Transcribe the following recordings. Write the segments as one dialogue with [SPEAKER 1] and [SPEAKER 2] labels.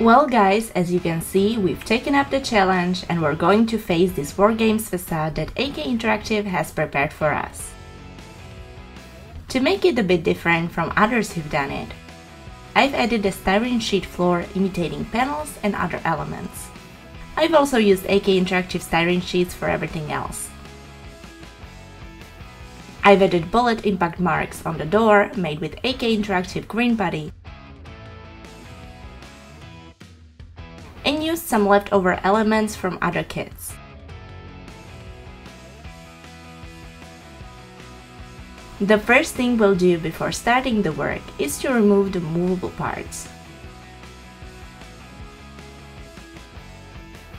[SPEAKER 1] Well guys, as you can see, we've taken up the challenge and we're going to face this Wargames facade that AK Interactive has prepared for us. To make it a bit different from others who've done it, I've added a styrene sheet floor imitating panels and other elements. I've also used AK Interactive styrene sheets for everything else. I've added bullet impact marks on the door made with AK Interactive green putty and used some leftover elements from other kits. The first thing we'll do before starting the work is to remove the movable parts.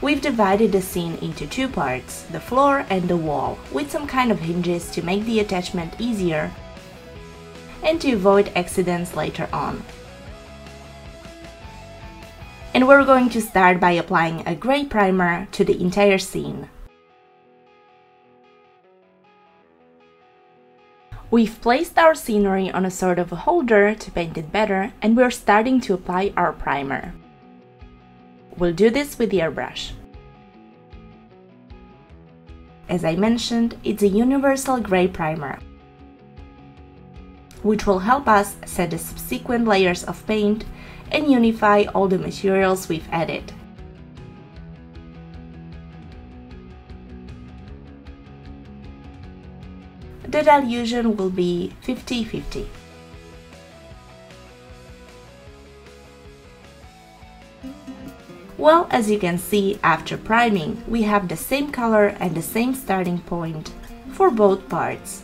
[SPEAKER 1] We've divided the scene into two parts, the floor and the wall, with some kind of hinges to make the attachment easier and to avoid accidents later on. And we're going to start by applying a grey primer to the entire scene. We've placed our scenery on a sort of a holder to paint it better and we're starting to apply our primer. We'll do this with the airbrush. As I mentioned, it's a universal grey primer, which will help us set the subsequent layers of paint and unify all the materials we've added. The dilution will be 50-50. Well, as you can see, after priming, we have the same color and the same starting point for both parts.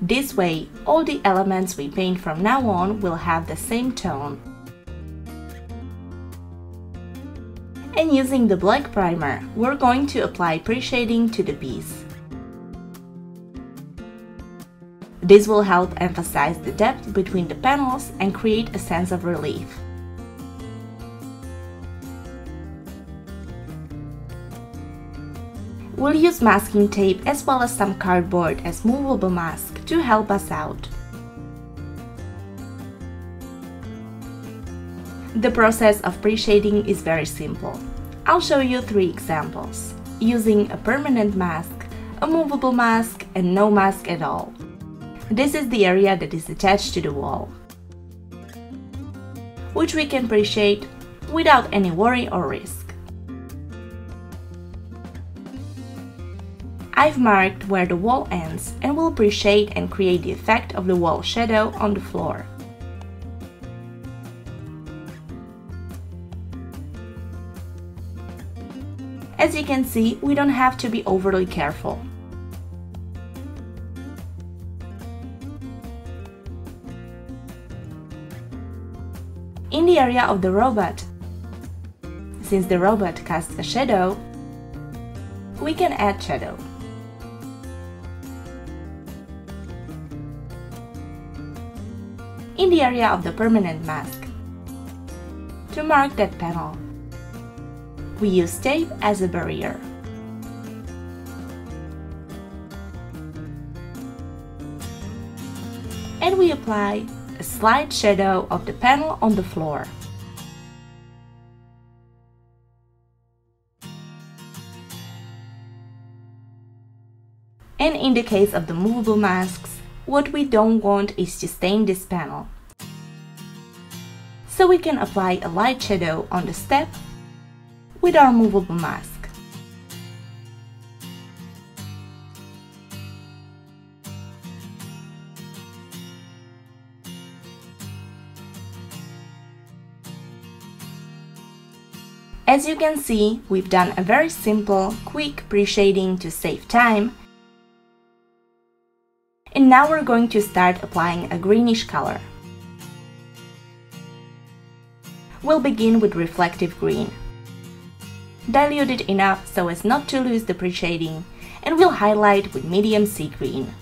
[SPEAKER 1] This way, all the elements we paint from now on will have the same tone. And using the black primer, we're going to apply pre-shading to the piece. This will help emphasize the depth between the panels and create a sense of relief. We'll use masking tape as well as some cardboard as movable mask to help us out. The process of pre-shading is very simple. I'll show you three examples, using a permanent mask, a movable mask and no mask at all. This is the area that is attached to the wall, which we can pre-shade without any worry or risk. I've marked where the wall ends and will pre-shade and create the effect of the wall shadow on the floor. As you can see, we don't have to be overly careful. In the area of the robot, since the robot casts a shadow, we can add shadow. In the area of the permanent mask. To mark that panel, we use tape as a barrier. And we apply a slight shadow of the panel on the floor. And in the case of the movable masks, what we don't want is to stain this panel. So we can apply a light shadow on the step with our movable mask. As you can see, we've done a very simple, quick pre-shading to save time and now we're going to start applying a greenish color. We'll begin with reflective green. Dilute it enough so as not to lose the pre-shading and we'll highlight with medium sea green.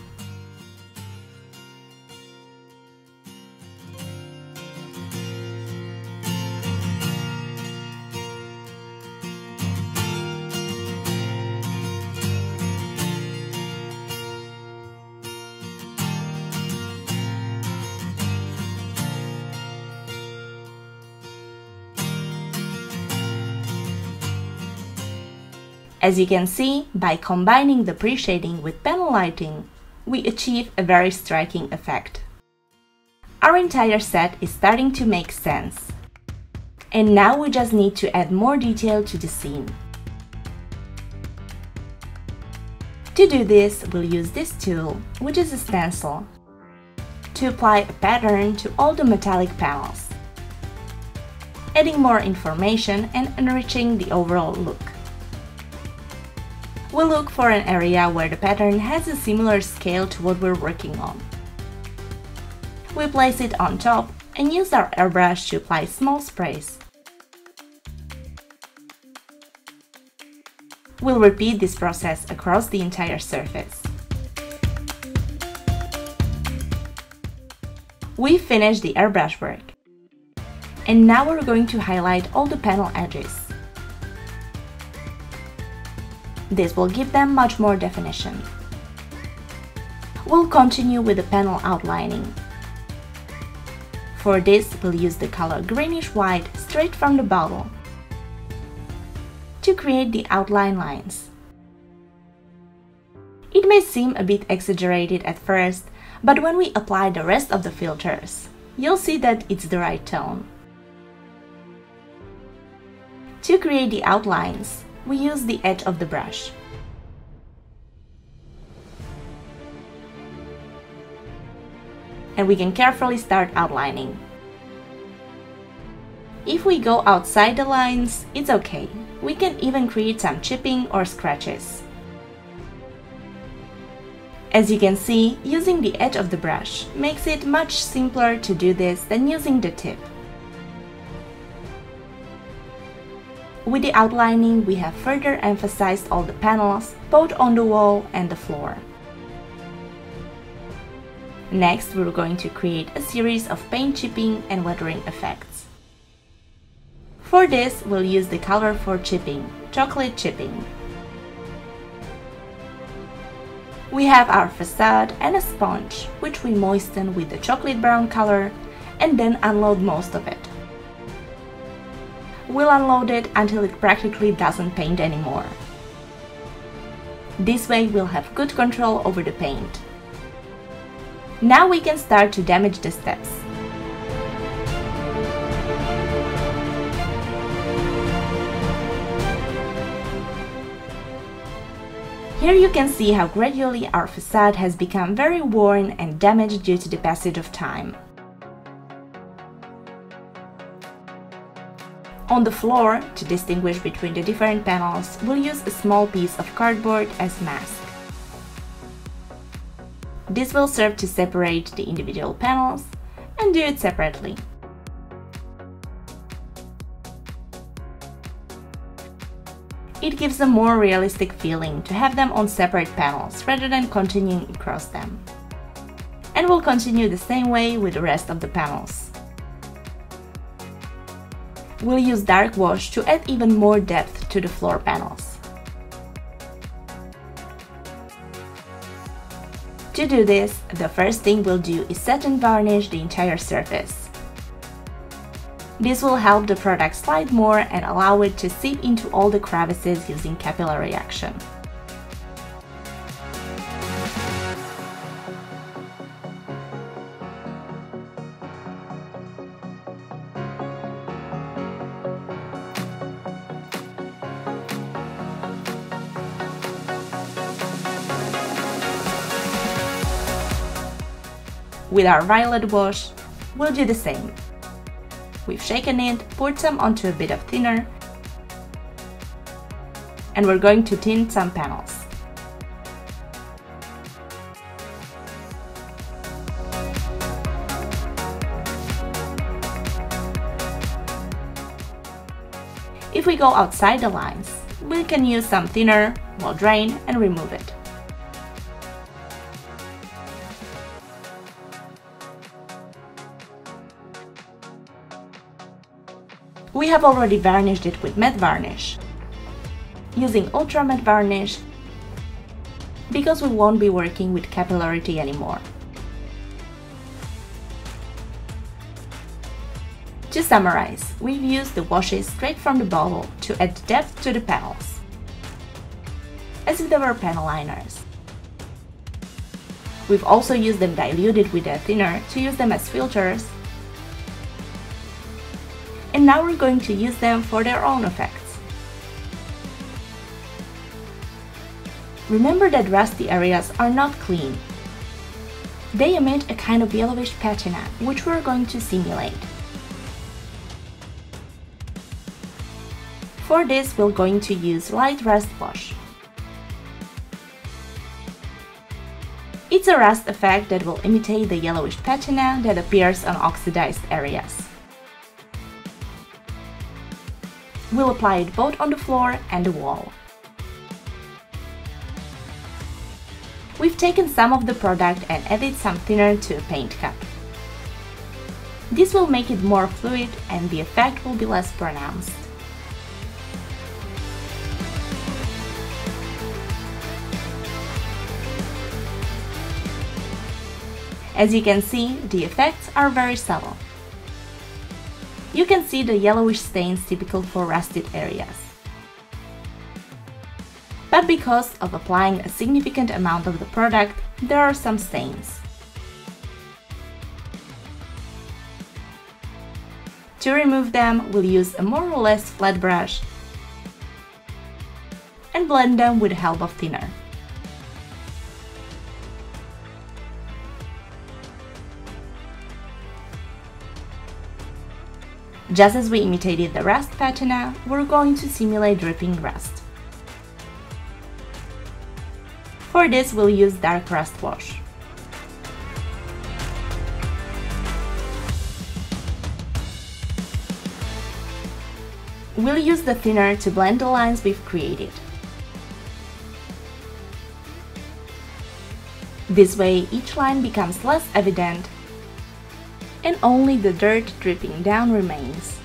[SPEAKER 1] As you can see, by combining the pre-shading with panel lighting, we achieve a very striking effect. Our entire set is starting to make sense. And now we just need to add more detail to the scene. To do this, we'll use this tool, which is a stencil, to apply a pattern to all the metallic panels, adding more information and enriching the overall look. We'll look for an area where the pattern has a similar scale to what we're working on. We place it on top and use our airbrush to apply small sprays. We'll repeat this process across the entire surface. We've finished the airbrush work. And now we're going to highlight all the panel edges. This will give them much more definition. We'll continue with the panel outlining. For this, we'll use the color greenish white straight from the bottle to create the outline lines. It may seem a bit exaggerated at first, but when we apply the rest of the filters, you'll see that it's the right tone. To create the outlines, we use the edge of the brush. And we can carefully start outlining. If we go outside the lines, it's okay. We can even create some chipping or scratches. As you can see, using the edge of the brush makes it much simpler to do this than using the tip. With the outlining, we have further emphasized all the panels, both on the wall and the floor. Next, we're going to create a series of paint chipping and weathering effects. For this, we'll use the color for chipping, chocolate chipping. We have our facade and a sponge, which we moisten with the chocolate brown color and then unload most of it. We'll unload it until it practically doesn't paint anymore. This way we'll have good control over the paint. Now we can start to damage the steps. Here you can see how gradually our facade has become very worn and damaged due to the passage of time. On the floor, to distinguish between the different panels, we'll use a small piece of cardboard as mask. This will serve to separate the individual panels and do it separately. It gives a more realistic feeling to have them on separate panels rather than continuing across them. And we'll continue the same way with the rest of the panels. We'll use dark wash to add even more depth to the floor panels. To do this, the first thing we'll do is set and varnish the entire surface. This will help the product slide more and allow it to seep into all the crevices using capillary action. With our violet wash, we'll do the same. We've shaken it, poured some onto a bit of thinner, and we're going to tint some panels. If we go outside the lines, we can use some thinner, we'll drain and remove it. Have already varnished it with matte varnish. Using ultra matte varnish because we won't be working with capillarity anymore. To summarize, we've used the washes straight from the bottle to add depth to the panels. as if they were panel liners. We've also used them diluted with a thinner to use them as filters. And now we're going to use them for their own effects. Remember that rusty areas are not clean. They emit a kind of yellowish patina, which we're going to simulate. For this, we're going to use light rust wash. It's a rust effect that will imitate the yellowish patina that appears on oxidized areas. We'll apply it both on the floor and the wall. We've taken some of the product and added some thinner to a paint cup. This will make it more fluid and the effect will be less pronounced. As you can see, the effects are very subtle. You can see the yellowish stains typical for rusted areas. But because of applying a significant amount of the product, there are some stains. To remove them, we'll use a more or less flat brush and blend them with the help of thinner. Just as we imitated the rust patina, uh, we're going to simulate dripping rust. For this, we'll use dark rust wash. We'll use the thinner to blend the lines we've created. This way, each line becomes less evident and only the dirt dripping down remains.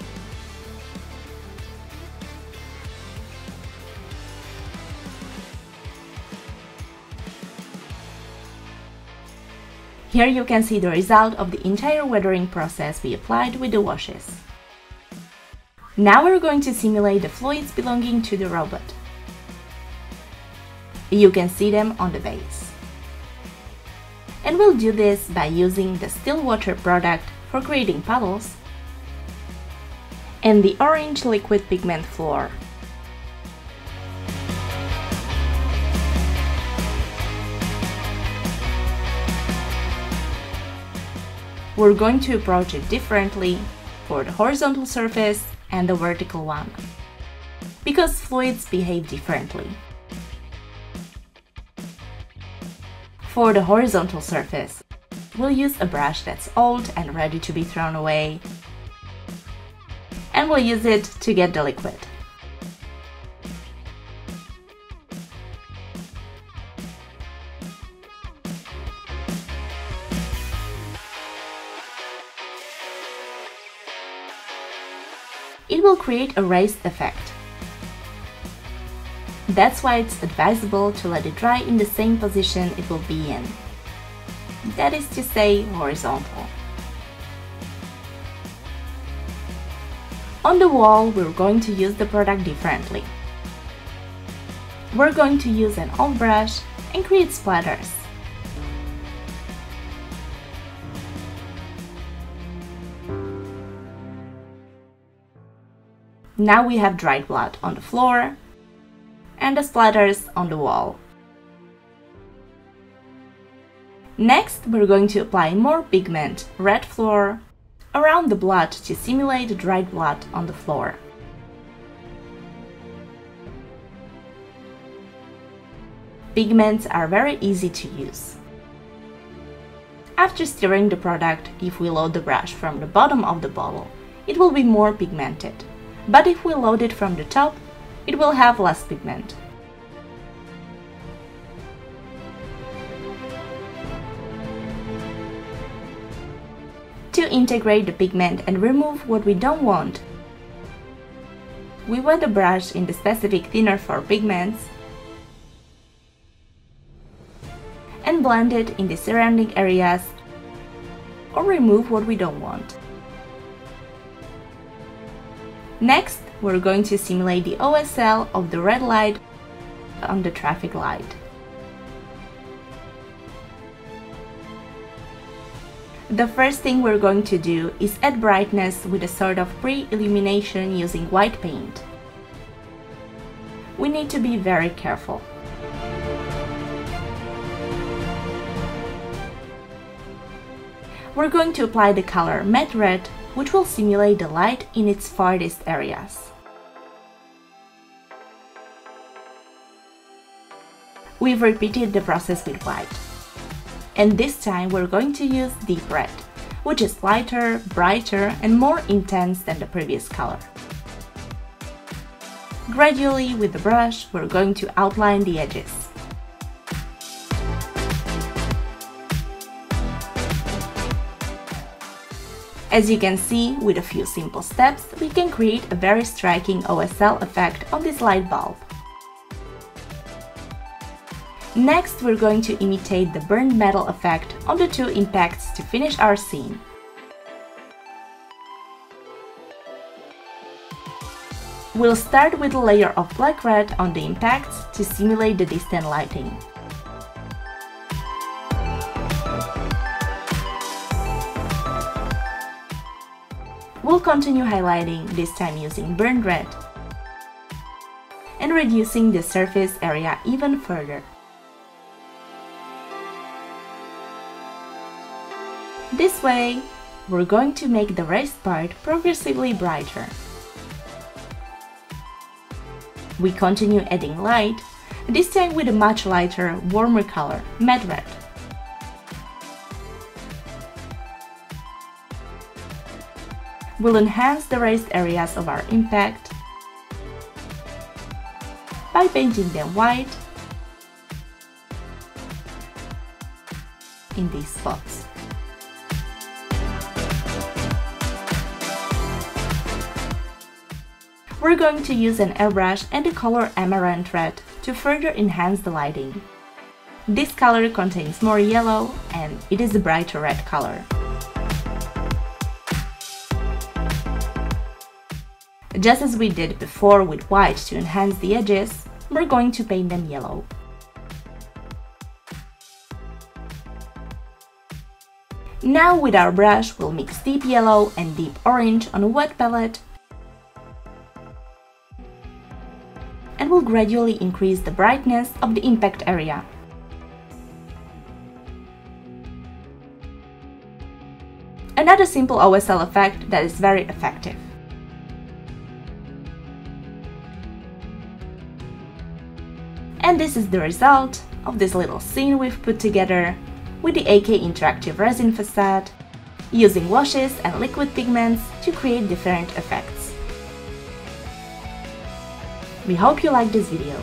[SPEAKER 1] Here you can see the result of the entire weathering process we applied with the washes. Now we're going to simulate the fluids belonging to the robot. You can see them on the base and we'll do this by using the still water product for creating puddles and the orange liquid pigment floor. We're going to approach it differently for the horizontal surface and the vertical one, because fluids behave differently. For the horizontal surface, we'll use a brush that's old and ready to be thrown away, and we'll use it to get the liquid. It will create a raised effect. That's why it's advisable to let it dry in the same position it will be in. That is to say, horizontal. On the wall, we're going to use the product differently. We're going to use an old brush and create splatters. Now we have dried blood on the floor and the splatters on the wall. Next, we're going to apply more pigment, red floor, around the blood to simulate dried blood on the floor. Pigments are very easy to use. After stirring the product, if we load the brush from the bottom of the bottle, it will be more pigmented. But if we load it from the top, it will have less pigment. To integrate the pigment and remove what we don't want, we wet the brush in the specific thinner for pigments and blend it in the surrounding areas or remove what we don't want. Next, we're going to simulate the OSL of the red light on the traffic light. The first thing we're going to do is add brightness with a sort of pre-illumination using white paint. We need to be very careful. We're going to apply the color matte red, which will simulate the light in its farthest areas. We've repeated the process with white and this time we're going to use deep red, which is lighter, brighter and more intense than the previous color. Gradually, with the brush, we're going to outline the edges. As you can see, with a few simple steps, we can create a very striking OSL effect on this light bulb. Next, we're going to imitate the burned metal effect on the two impacts to finish our scene. We'll start with a layer of black red on the impacts to simulate the distant lighting. We'll continue highlighting, this time using burnt red, and reducing the surface area even further. This way, we're going to make the raised part progressively brighter. We continue adding light, this time with a much lighter, warmer color, matte red. We'll enhance the raised areas of our impact by painting them white in these spots. We're going to use an airbrush and the color Amaranth Red to further enhance the lighting. This color contains more yellow and it is a brighter red color. Just as we did before with white to enhance the edges, we're going to paint them yellow. Now with our brush, we'll mix deep yellow and deep orange on a wet palette and will gradually increase the brightness of the impact area. Another simple OSL effect that is very effective. This is the result of this little scene we've put together with the AK Interactive resin facade, using washes and liquid pigments to create different effects. We hope you liked this video.